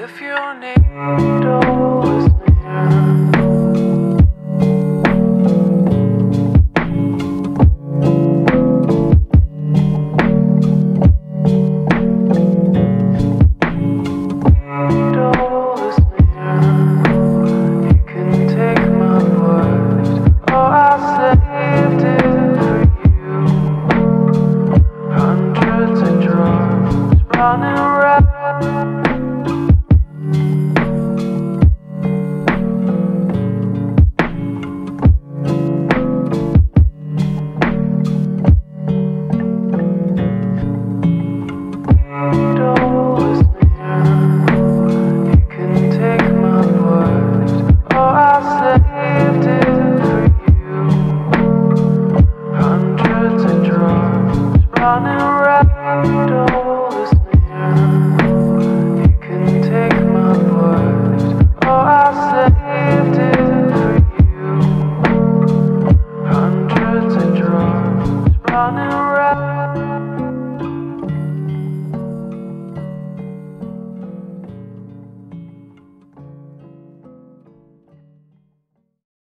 if your name